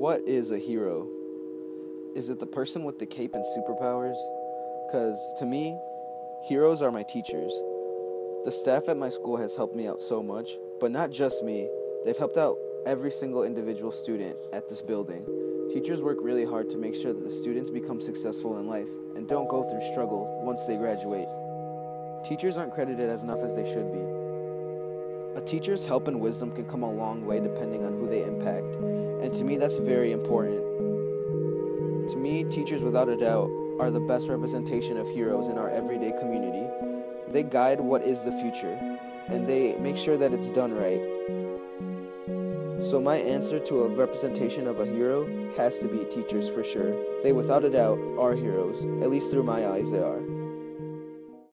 What is a hero? Is it the person with the cape and superpowers? Because to me, heroes are my teachers. The staff at my school has helped me out so much, but not just me. They've helped out every single individual student at this building. Teachers work really hard to make sure that the students become successful in life and don't go through struggle once they graduate. Teachers aren't credited as enough as they should be. A teacher's help and wisdom can come a long way depending on who they impact, and to me, that's very important. To me, teachers, without a doubt, are the best representation of heroes in our everyday community. They guide what is the future, and they make sure that it's done right. So, my answer to a representation of a hero has to be teachers for sure. They, without a doubt, are heroes, at least through my eyes, they are.